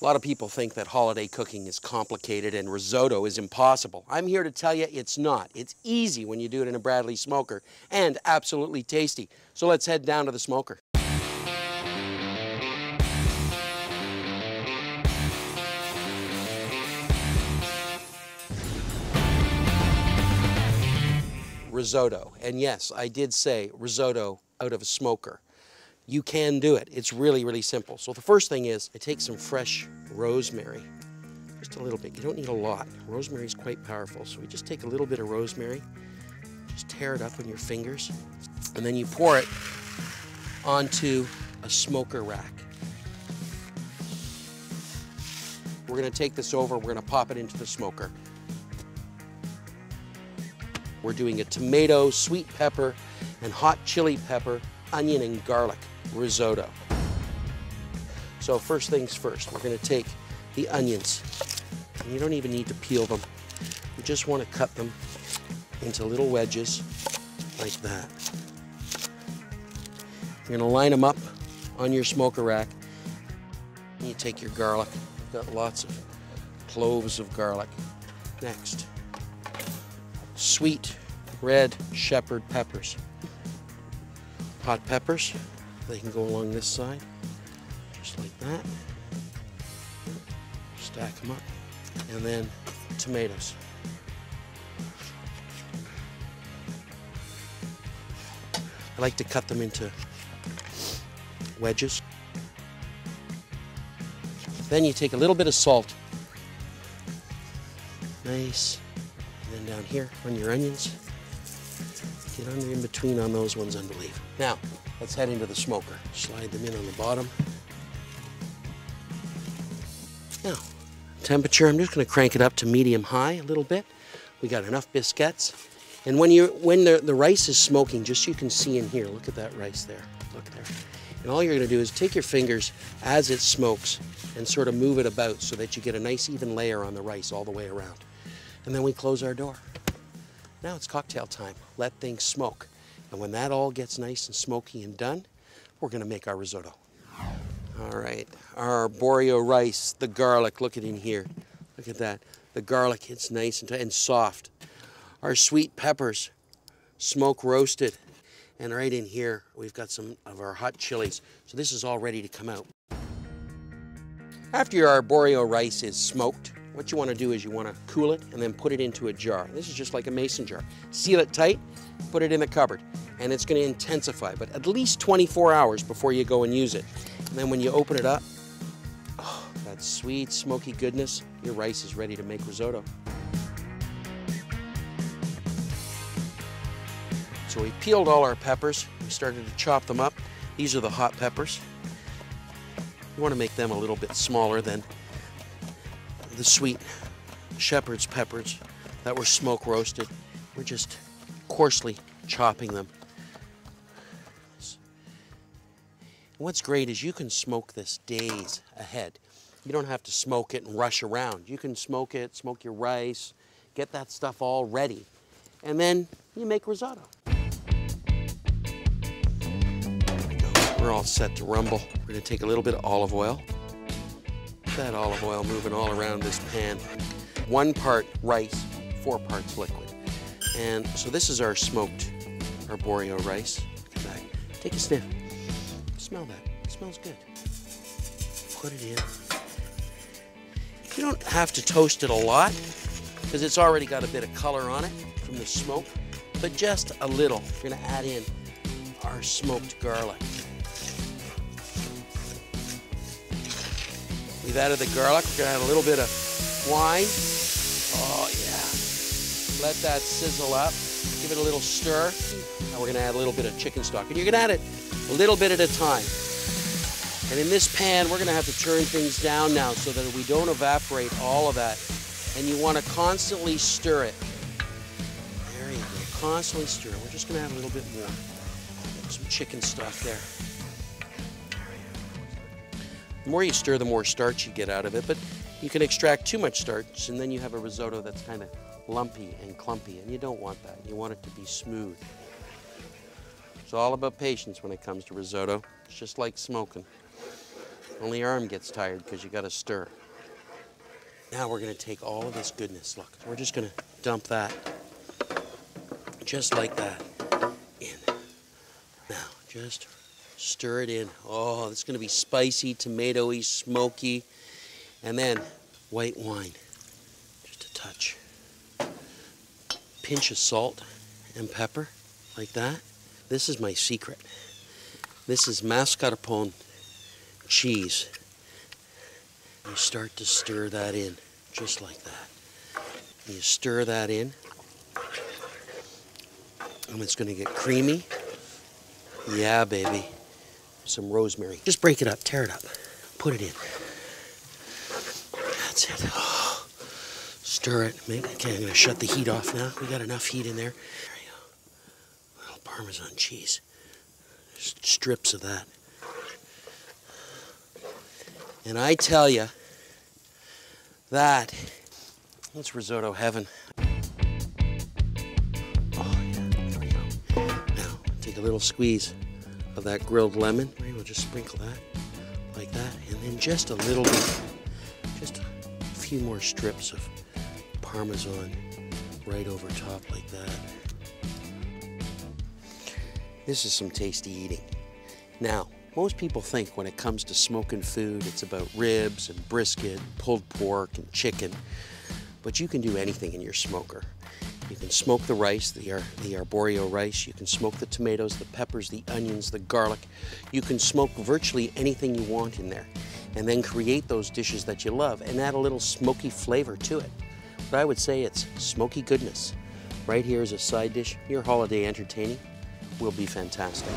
A lot of people think that holiday cooking is complicated and risotto is impossible. I'm here to tell you it's not. It's easy when you do it in a Bradley smoker and absolutely tasty. So let's head down to the smoker. Risotto. And yes, I did say risotto out of a smoker you can do it. It's really, really simple. So the first thing is I take some fresh rosemary, just a little bit. You don't need a lot. Rosemary is quite powerful. So we just take a little bit of rosemary, just tear it up on your fingers, and then you pour it onto a smoker rack. We're gonna take this over, we're gonna pop it into the smoker. We're doing a tomato, sweet pepper, and hot chili pepper, onion, and garlic risotto. So first things first, we're gonna take the onions. And you don't even need to peel them. You just wanna cut them into little wedges like that. You're gonna line them up on your smoker rack. You take your garlic. You've got lots of cloves of garlic. Next, sweet red shepherd peppers. Hot peppers, they can go along this side, just like that. Stack them up. And then tomatoes. I like to cut them into wedges. Then you take a little bit of salt. Nice. And then down here on your onions. Get under in between on those ones, unbelievable. Now, Let's head into the smoker. Slide them in on the bottom. Now, temperature, I'm just gonna crank it up to medium high a little bit. We got enough bisquettes. And when, you when the, the rice is smoking, just so you can see in here, look at that rice there, look there. And all you're gonna do is take your fingers as it smokes and sort of move it about so that you get a nice even layer on the rice all the way around. And then we close our door. Now it's cocktail time. Let things smoke. And when that all gets nice and smoky and done, we're gonna make our risotto. All right, our arborio rice, the garlic, look at in here. Look at that. The garlic, it's nice and, and soft. Our sweet peppers, smoke roasted. And right in here, we've got some of our hot chilies. So this is all ready to come out. After your arborio rice is smoked, what you want to do is you want to cool it and then put it into a jar. This is just like a mason jar. Seal it tight, put it in the cupboard, and it's going to intensify, but at least 24 hours before you go and use it. And then when you open it up, oh, that sweet, smoky goodness, your rice is ready to make risotto. So we peeled all our peppers. We started to chop them up. These are the hot peppers. You want to make them a little bit smaller than the sweet shepherd's peppers that were smoke roasted. We're just coarsely chopping them. what's great is you can smoke this days ahead. You don't have to smoke it and rush around. You can smoke it, smoke your rice, get that stuff all ready, and then you make risotto. We're all set to rumble. We're gonna take a little bit of olive oil, that olive oil moving all around this pan. One part rice, four parts liquid. And so this is our smoked arborio rice. Take a sniff. Smell that. It smells good. Put it in. You don't have to toast it a lot because it's already got a bit of color on it from the smoke, but just a little. We're gonna add in our smoked garlic. We've added the garlic. We're gonna add a little bit of wine. Oh yeah. Let that sizzle up. Give it a little stir. Now we're gonna add a little bit of chicken stock. And you're gonna add it a little bit at a time. And in this pan, we're gonna have to turn things down now so that we don't evaporate all of that. And you wanna constantly stir it. There you go, constantly stir. We're just gonna add a little bit more. Some chicken stock there. The more you stir, the more starch you get out of it, but you can extract too much starch and then you have a risotto that's kind of lumpy and clumpy, and you don't want that. You want it to be smooth. It's all about patience when it comes to risotto. It's just like smoking. Only your arm gets tired because you got to stir. Now we're going to take all of this goodness. Look, we're just going to dump that just like that in. Now, just stir it in. Oh, it's going to be spicy, tomatoey, smoky. And then white wine, just a touch. Pinch of salt and pepper, like that. This is my secret. This is mascarpone cheese. You start to stir that in, just like that. You stir that in, and it's going to get creamy. Yeah, baby. Some rosemary. Just break it up, tear it up, put it in. That's it. Oh, stir it. Okay, I'm to shut the heat off now. We got enough heat in there. There you go. Little Parmesan cheese. Strips of that. And I tell you, that, that's risotto heaven. Oh, yeah, there we go. Now, take a little squeeze of that grilled lemon. Maybe we'll just sprinkle that like that. And then just a little bit, just a few more strips of Parmesan right over top like that. This is some tasty eating. Now, most people think when it comes to smoking food, it's about ribs and brisket, pulled pork and chicken, but you can do anything in your smoker. You can smoke the rice, the, ar the arborio rice. You can smoke the tomatoes, the peppers, the onions, the garlic. You can smoke virtually anything you want in there and then create those dishes that you love and add a little smoky flavor to it. But I would say it's smoky goodness. Right here is a side dish. Your holiday entertaining will be fantastic.